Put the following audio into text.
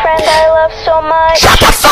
friend I love so much.